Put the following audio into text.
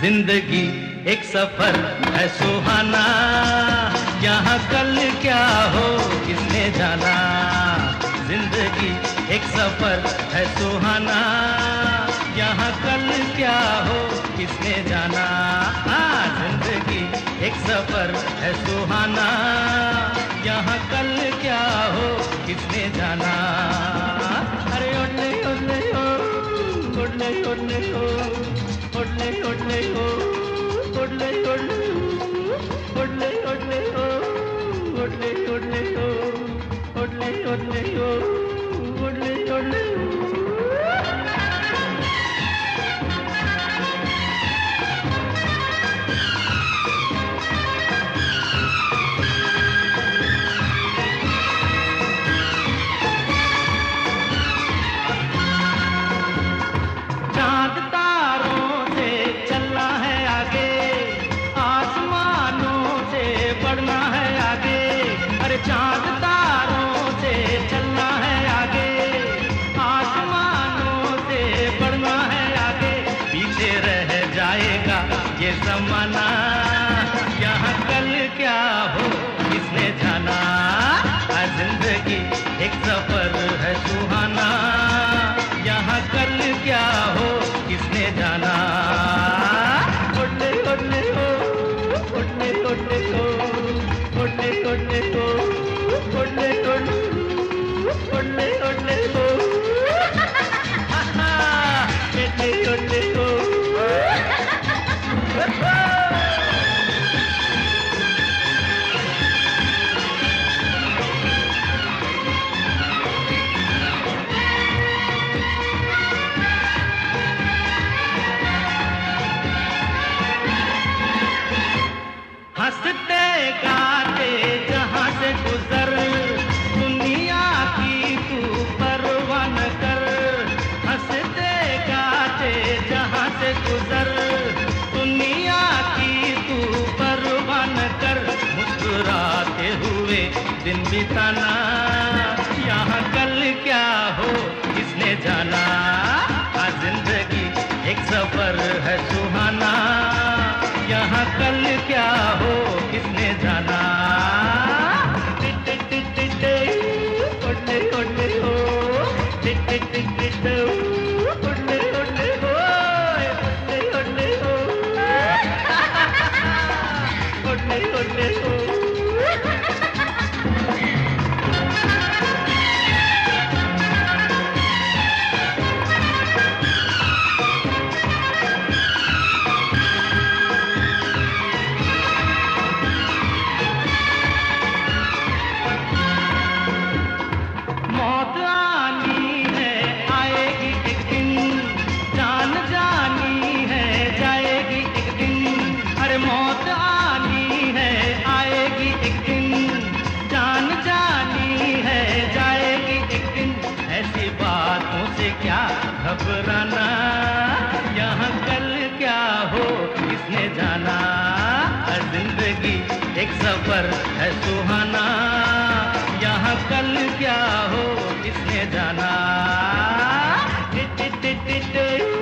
ज़िंदगी एक सफ़र है सुहाना। यहाँ कल क्या हो, किसने जाना? ज़िंदगी एक सफ़र है सुहाना। यहाँ कल क्या हो, किसने जाना? हाँ ज़िंदगी एक सफ़र है सुहाना। यहाँ कल क्या हो, किसने जाना? अरे ओले ओले ओ ओले ओले ओ ओले ओले क्या हो, किसने जाना? ज़िंदगी एक सफ़र है सुहाना। यहाँ कल क्या हो, किसने जाना? ओले ओले ओ ओले दिन बिताना, यहाँ कल क्या हो, किसने जाना? आज ज़िंदगी एक सफ़र है सुहाना, यहाँ कल क्या हो, किसने जाना? टिट टिट घबराना। यहाँ कल क्या हो, किसने जाना? हर ज़िंदगी एक सफ़र है सुहाना। यहाँ कल क्या हो, किसने जाना? Tit tit tit